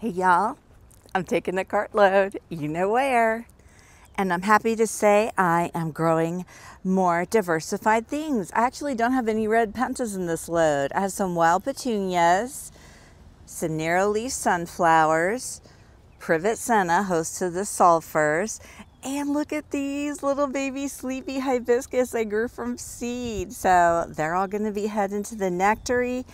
Hey y'all, I'm taking a cartload, you know where. And I'm happy to say I am growing more diversified things. I actually don't have any red pentas in this load. I have some wild petunias, some narrow leaf sunflowers, privet senna, host to the sulfurs, and look at these little baby sleepy hibiscus I grew from seed. So they're all gonna be heading to the nectary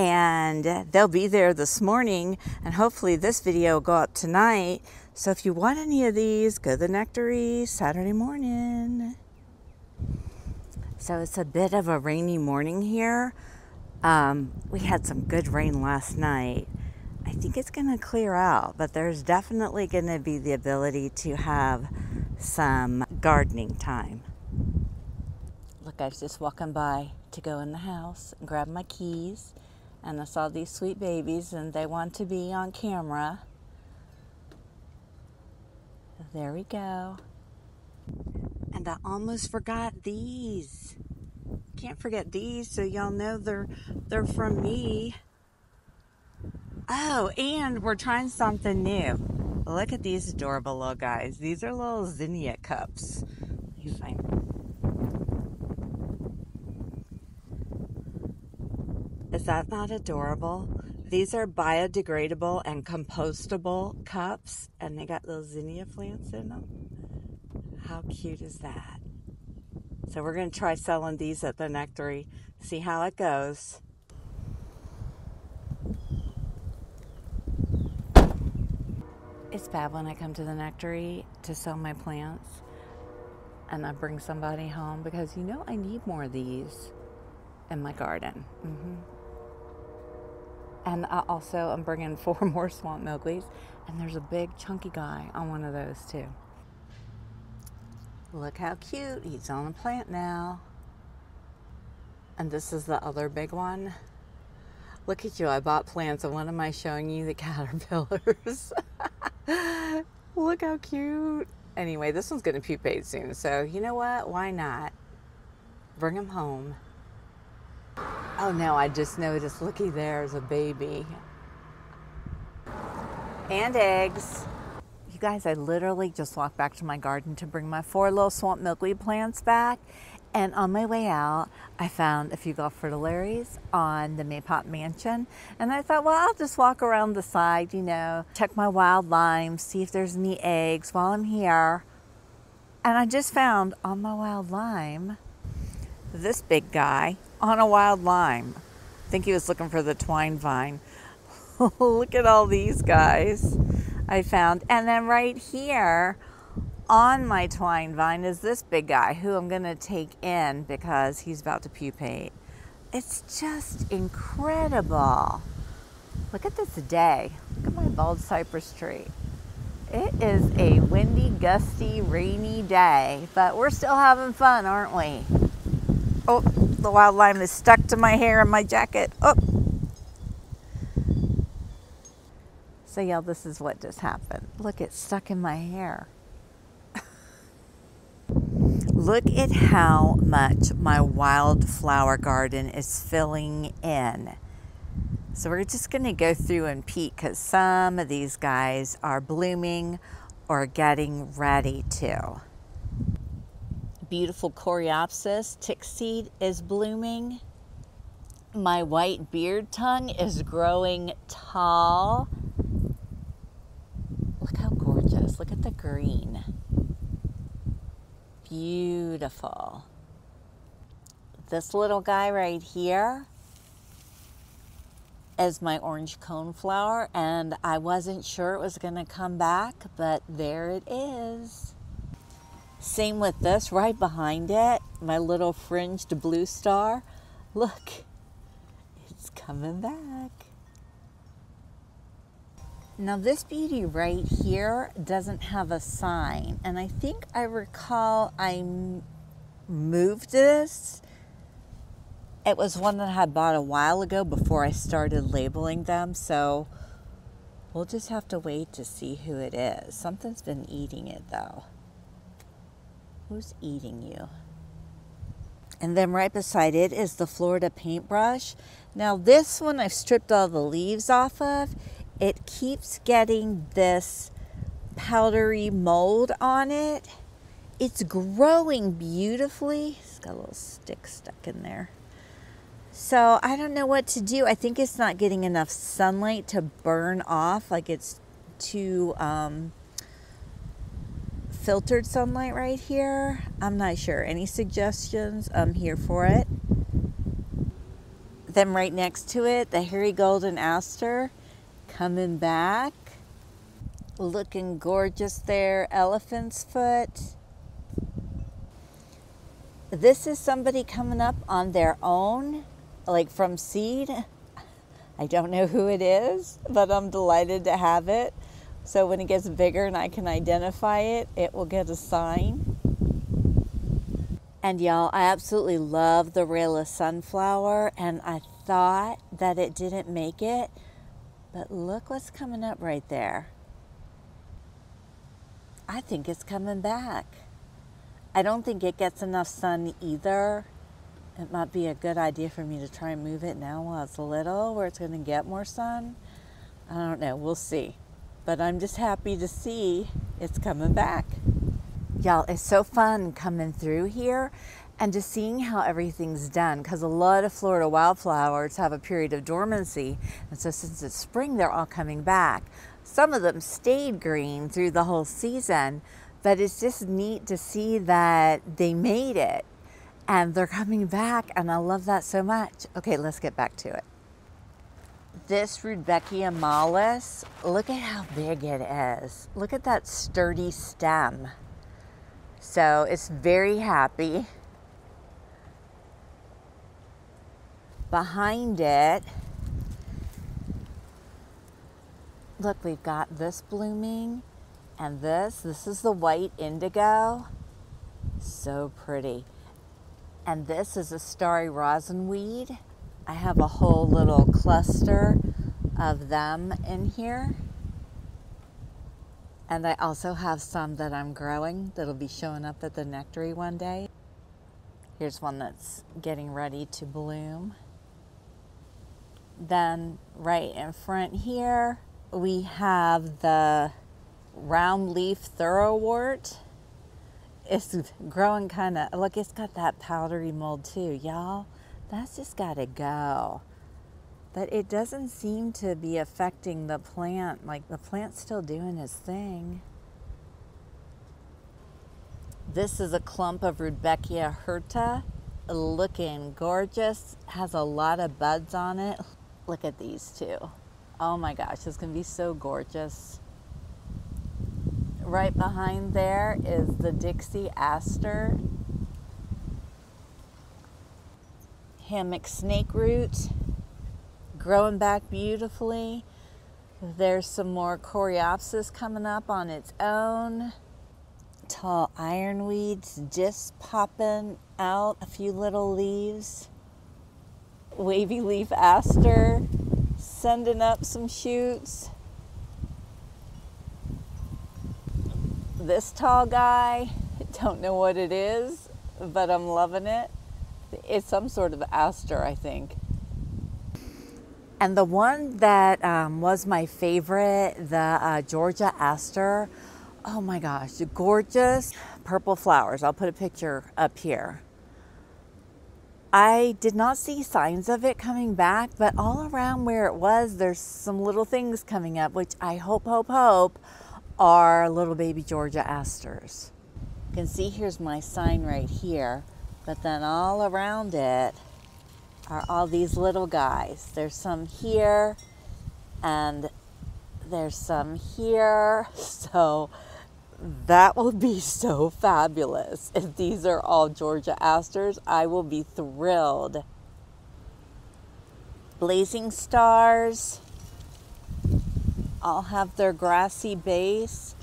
and they'll be there this morning and hopefully this video will go up tonight. So if you want any of these go to the nectary saturday morning. So it's a bit of a rainy morning here. Um, we had some good rain last night. I think it's going to clear out but there's definitely going to be the ability to have some gardening time. Look i was just walking by to go in the house and grab my keys and I saw these sweet babies and they want to be on camera. There we go. And I almost forgot these. Can't forget these so y'all know they're they're from me. Oh, and we're trying something new. Look at these adorable little guys. These are little zinnia cups. You find Is that not adorable? These are biodegradable and compostable cups, and they got little zinnia plants in them. How cute is that? So we're going to try selling these at the Nectary, see how it goes. It's bad when I come to the Nectary to sell my plants and I bring somebody home because you know I need more of these in my garden. Mm-hmm. And I also am bringing four more swamp milkweeds, and there's a big chunky guy on one of those too. Look how cute, he's on a plant now. And this is the other big one. Look at you, I bought plants, and what am I showing you? The caterpillars. Look how cute. Anyway, this one's gonna pupate soon, so you know what? Why not? Bring him home. Oh no, I just noticed, looky there's a baby. And eggs. You guys, I literally just walked back to my garden to bring my four little swamp milkweed plants back. And on my way out, I found a few Gulf fritillaries on the Maypop Mansion. And I thought, well, I'll just walk around the side, you know, check my wild limes, see if there's any eggs while I'm here. And I just found on my wild lime this big guy on a wild lime. I think he was looking for the twine vine. Look at all these guys I found. And then right here on my twine vine is this big guy who I'm going to take in because he's about to pupate. It's just incredible. Look at this day. Look at my bald cypress tree. It is a windy, gusty, rainy day, but we're still having fun, aren't we? Oh, the wild lime is stuck to my hair and my jacket. Oh. So y'all, this is what just happened. Look, it's stuck in my hair. Look at how much my wildflower garden is filling in. So we're just going to go through and peek because some of these guys are blooming or getting ready to beautiful coreopsis tick seed is blooming. My white beard tongue is growing tall. Look how gorgeous. Look at the green. Beautiful. This little guy right here is my orange coneflower and I wasn't sure it was going to come back, but there it is. Same with this right behind it, my little fringed blue star. Look, it's coming back. Now this beauty right here doesn't have a sign and I think I recall I moved this. It was one that I had bought a while ago before I started labeling them so we'll just have to wait to see who it is. Something's been eating it though. Who's eating you? And then right beside it is the Florida paintbrush. Now this one I've stripped all the leaves off of it keeps getting this powdery mold on it. It's growing beautifully. It's got a little stick stuck in there. So I don't know what to do. I think it's not getting enough sunlight to burn off. Like it's too um, filtered sunlight right here. I'm not sure. Any suggestions? I'm here for it. Then right next to it, the hairy golden aster coming back. Looking gorgeous there, elephant's foot. This is somebody coming up on their own, like from seed. I don't know who it is, but I'm delighted to have it. So when it gets bigger and I can identify it, it will get a sign. And y'all, I absolutely love the rayless sunflower, and I thought that it didn't make it, but look what's coming up right there. I think it's coming back. I don't think it gets enough sun either. It might be a good idea for me to try and move it now while it's little, where it's going to get more sun. I don't know. We'll see. But I'm just happy to see it's coming back. Y'all, it's so fun coming through here and just seeing how everything's done because a lot of Florida wildflowers have a period of dormancy. And so since it's spring, they're all coming back. Some of them stayed green through the whole season, but it's just neat to see that they made it and they're coming back. And I love that so much. Okay, let's get back to it. This Rudbeckia mollis, look at how big it is. Look at that sturdy stem. So it's very happy. Behind it, look, we've got this blooming and this. This is the white indigo. So pretty. And this is a starry rosinweed. I have a whole little cluster of them in here. And I also have some that I'm growing that'll be showing up at the nectary one day. Here's one that's getting ready to bloom. Then right in front here, we have the round leaf thoroughwort. It's growing kind of, look, it's got that powdery mold too, y'all. That's just got to go but it doesn't seem to be affecting the plant. Like the plant's still doing its thing. This is a clump of Rudbeckia hirta, looking gorgeous. Has a lot of buds on it. Look at these two. Oh my gosh, this gonna be so gorgeous. Right behind there is the Dixie Aster. Hammock snake root growing back beautifully. There's some more coreopsis coming up on its own. Tall ironweeds just popping out a few little leaves. Wavy leaf aster sending up some shoots. This tall guy, don't know what it is, but I'm loving it. It's some sort of aster, I think. And the one that um, was my favorite, the uh, Georgia Aster, oh my gosh, gorgeous purple flowers. I'll put a picture up here. I did not see signs of it coming back, but all around where it was, there's some little things coming up, which I hope, hope, hope are little baby Georgia asters. You can see here's my sign right here, but then all around it, are all these little guys. There's some here and there's some here. So that will be so fabulous. If these are all Georgia asters, I will be thrilled. Blazing stars all have their grassy base.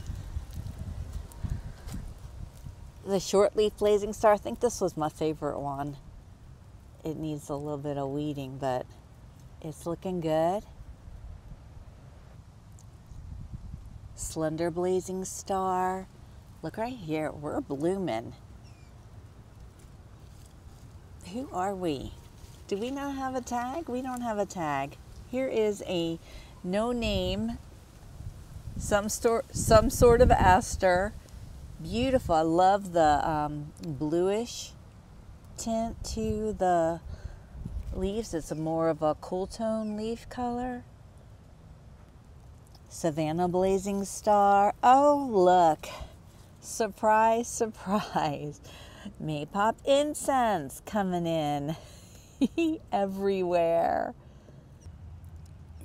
The short leaf blazing star, I think this was my favorite one it needs a little bit of weeding, but it's looking good. Slender blazing star. Look right here, we're blooming. Who are we? Do we not have a tag? We don't have a tag. Here is a no name, some, sort, some sort of aster. Beautiful. I love the um, bluish tint to the leaves. It's a more of a cool tone leaf color. Savannah Blazing Star. Oh, look. Surprise, surprise. Maypop incense coming in everywhere.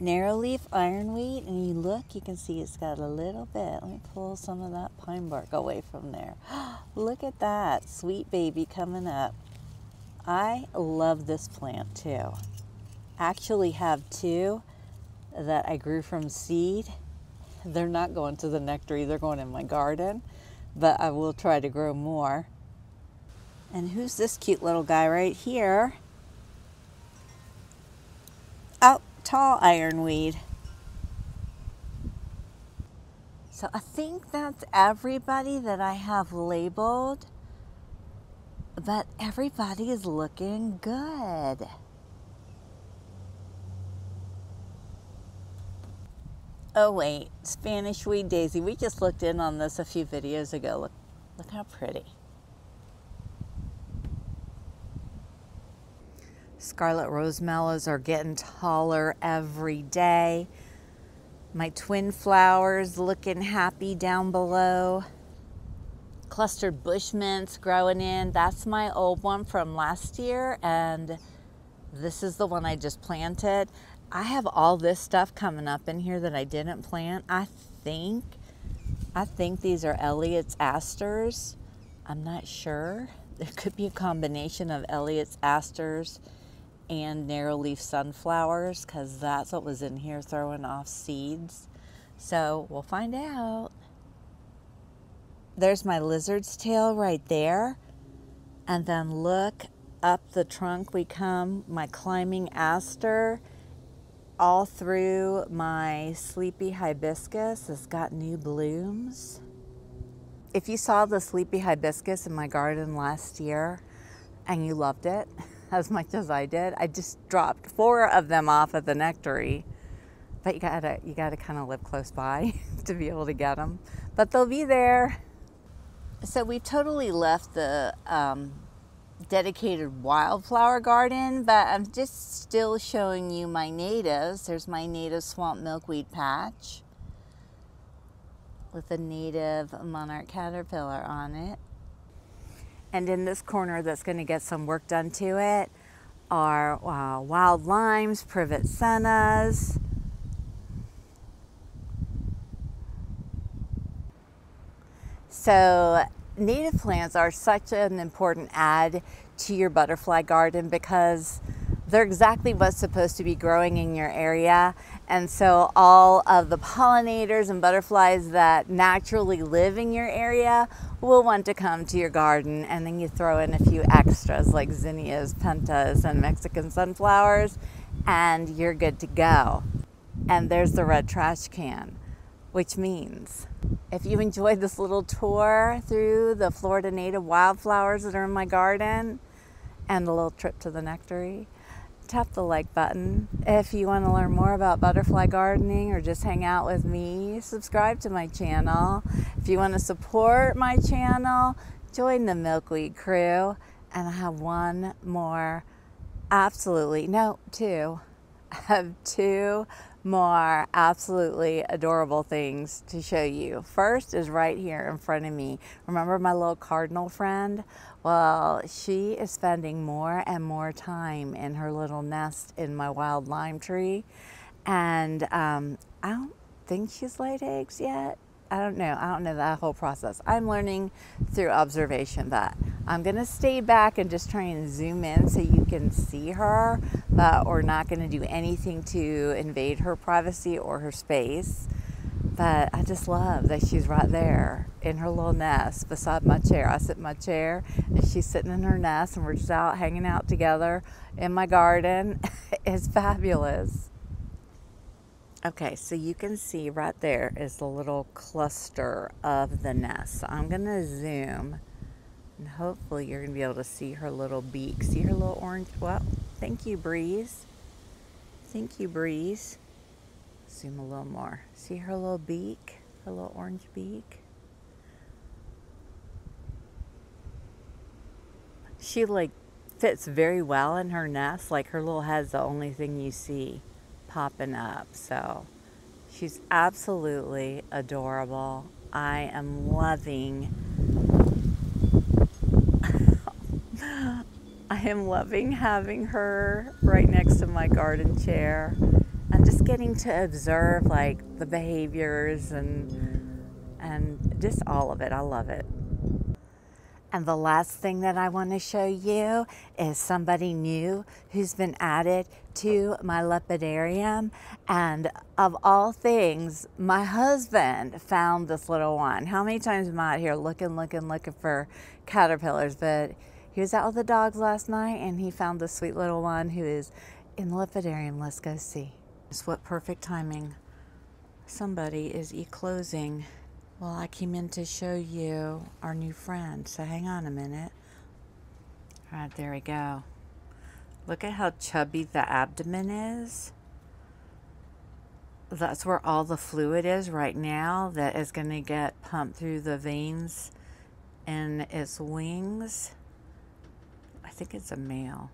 Narrow leaf ironweed, and you look, you can see it's got a little bit. Let me pull some of that pine bark away from there. look at that, sweet baby coming up. I love this plant too. Actually have two that I grew from seed. They're not going to the nectary, they're going in my garden, but I will try to grow more. And who's this cute little guy right here? Oh, tall ironweed. So I think that's everybody that I have labeled but everybody is looking good. Oh wait, Spanish weed daisy. We just looked in on this a few videos ago. Look, look how pretty. Scarlet rose mallows are getting taller every day. My twin flowers looking happy down below clustered bush mints growing in. That's my old one from last year, and this is the one I just planted. I have all this stuff coming up in here that I didn't plant. I think, I think these are Elliott's asters. I'm not sure. There could be a combination of Elliott's asters and narrow leaf sunflowers because that's what was in here throwing off seeds. So we'll find out there's my lizard's tail right there. And then look up the trunk we come, my climbing aster, all through my sleepy hibiscus has got new blooms. If you saw the sleepy hibiscus in my garden last year and you loved it as much as I did, I just dropped four of them off at the nectary. But you gotta, you gotta kind of live close by to be able to get them. But they'll be there. So we totally left the um, dedicated wildflower garden, but I'm just still showing you my natives. There's my native swamp milkweed patch with a native monarch caterpillar on it. And in this corner that's going to get some work done to it are uh, wild limes, privet sennas, So native plants are such an important add to your butterfly garden because they're exactly what's supposed to be growing in your area. And so all of the pollinators and butterflies that naturally live in your area will want to come to your garden. And then you throw in a few extras like zinnias, pentas, and Mexican sunflowers, and you're good to go. And there's the red trash can which means if you enjoyed this little tour through the Florida native wildflowers that are in my garden and a little trip to the nectary, tap the like button. If you want to learn more about butterfly gardening or just hang out with me, subscribe to my channel. If you want to support my channel, join the Milkweed crew. And I have one more, absolutely, no, two. I have two more absolutely adorable things to show you. First is right here in front of me. Remember my little cardinal friend? Well, she is spending more and more time in her little nest in my wild lime tree. And um, I don't think she's laid eggs yet. I don't know. I don't know that whole process. I'm learning through observation, but I'm going to stay back and just try and zoom in so you can see her, but we're not going to do anything to invade her privacy or her space. But I just love that she's right there in her little nest beside my chair. I sit in my chair and she's sitting in her nest and we're just out hanging out together in my garden. it's fabulous. Okay, so you can see right there is the little cluster of the nest. So I'm going to zoom and hopefully you're going to be able to see her little beak. See her little orange? Well, thank you, Breeze. Thank you, Breeze. Zoom a little more. See her little beak? Her little orange beak? She like fits very well in her nest. Like her little head's the only thing you see popping up. So she's absolutely adorable. I am loving I am loving having her right next to my garden chair and just getting to observe like the behaviors and and just all of it. I love it. And the last thing that I want to show you is somebody new who's been added to my lepidarium. And of all things, my husband found this little one. How many times am I out here looking, looking, looking for caterpillars? But he was out with the dogs last night and he found this sweet little one who is in the lepidarium. Let's go see. It's what perfect timing. Somebody is eclosing. Well, I came in to show you our new friend, so hang on a minute. All right, there we go. Look at how chubby the abdomen is. That's where all the fluid is right now that is going to get pumped through the veins in its wings. I think it's a male.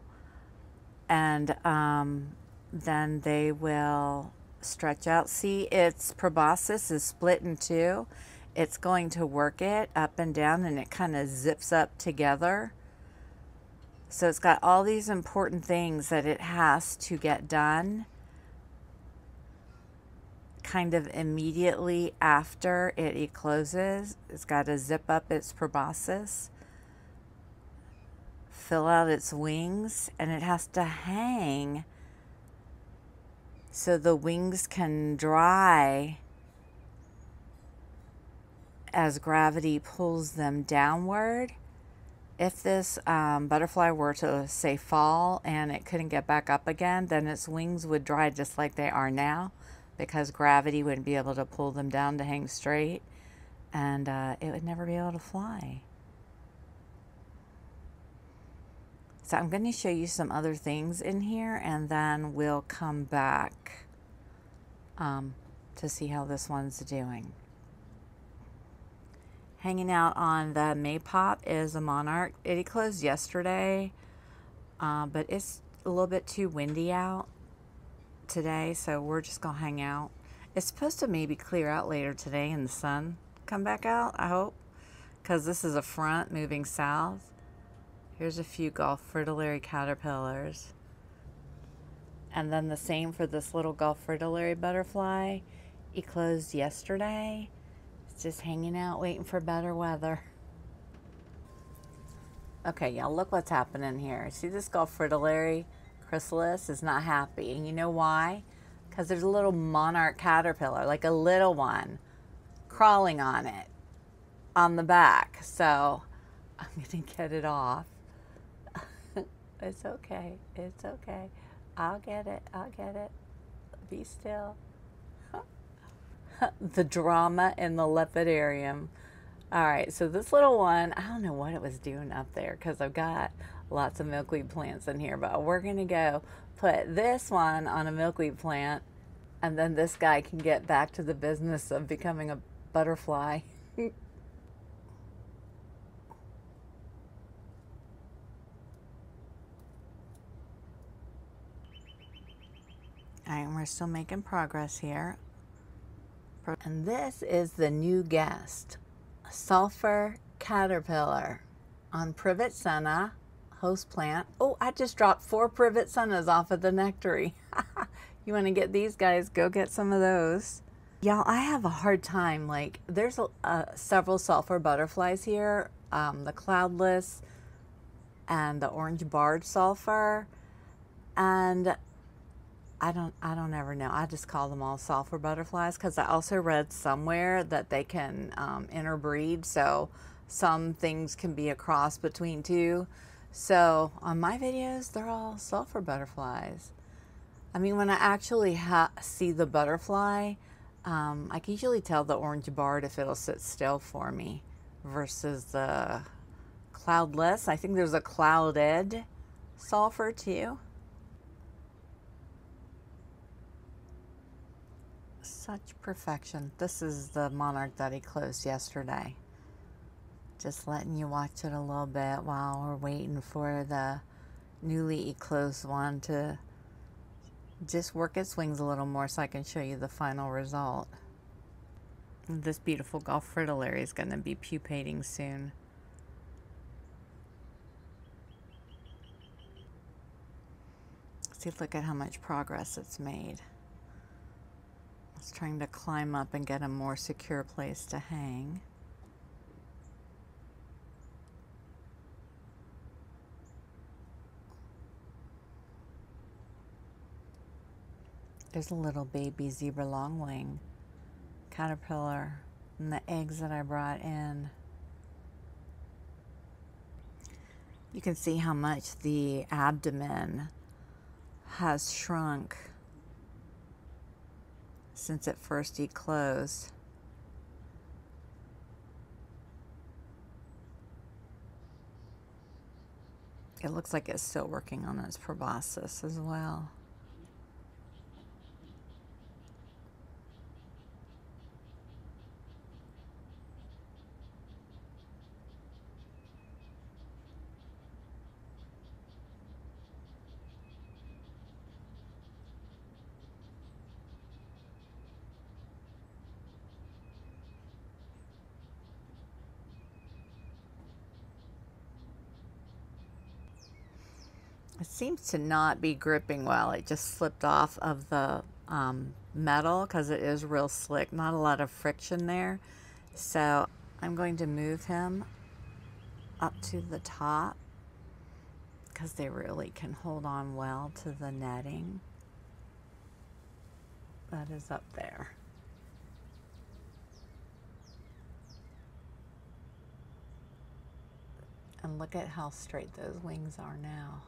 And um, then they will stretch out. See, its proboscis is split in two it's going to work it up and down and it kind of zips up together. So it's got all these important things that it has to get done kind of immediately after it ecloses. It's got to zip up its proboscis, fill out its wings, and it has to hang so the wings can dry as gravity pulls them downward. If this um, butterfly were to say fall and it couldn't get back up again, then its wings would dry just like they are now because gravity wouldn't be able to pull them down to hang straight and uh, it would never be able to fly. So I'm going to show you some other things in here and then we'll come back um, to see how this one's doing. Hanging out on the Maypop is a monarch. It closed yesterday, uh, but it's a little bit too windy out today, so we're just going to hang out. It's supposed to maybe clear out later today and the sun come back out, I hope, because this is a front moving south. Here's a few Gulf fritillary caterpillars. And then the same for this little Gulf fritillary butterfly. It closed yesterday just hanging out waiting for better weather. Okay, y'all, look what's happening here. See this Gulf fritillary chrysalis is not happy. And you know why? Because there's a little monarch caterpillar, like a little one, crawling on it on the back. So I'm going to get it off. it's okay. It's okay. I'll get it. I'll get it. Be still. the drama in the lepidarium. All right, so this little one, I don't know what it was doing up there because I've got lots of milkweed plants in here, but we're going to go put this one on a milkweed plant and then this guy can get back to the business of becoming a butterfly. All right, we're still making progress here. And this is the new guest, a sulfur caterpillar on privet senna host plant. Oh, I just dropped four privet sennas off of the nectary. you want to get these guys, go get some of those. Y'all, I have a hard time. Like, there's uh, several sulfur butterflies here. Um, the cloudless and the orange barred sulfur. And I don't I don't ever know. I just call them all sulfur butterflies because I also read somewhere that they can um, interbreed. So some things can be a cross between two. So on my videos, they're all sulfur butterflies. I mean, when I actually see the butterfly, um, I can usually tell the orange barred if it'll sit still for me versus the cloudless. I think there's a clouded sulfur too. Such perfection. This is the monarch that eclosed yesterday. Just letting you watch it a little bit while we're waiting for the newly closed one to just work its wings a little more so I can show you the final result. This beautiful Gulf fritillary is going to be pupating soon. See, look at how much progress it's made. It's trying to climb up and get a more secure place to hang. There's a little baby zebra longwing caterpillar and the eggs that I brought in. You can see how much the abdomen has shrunk since it first eclosed. It looks like it's still working on its proboscis as well. It seems to not be gripping well. It just slipped off of the um, metal because it is real slick. Not a lot of friction there. So I'm going to move him up to the top because they really can hold on well to the netting that is up there. And look at how straight those wings are now.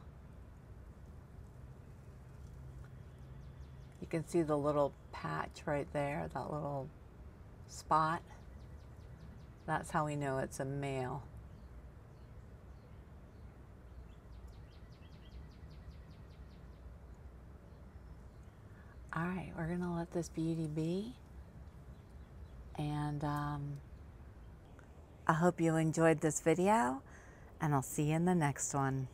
You can see the little patch right there, that little spot. That's how we know it's a male. All right, we're gonna let this beauty be. And um, I hope you enjoyed this video and I'll see you in the next one.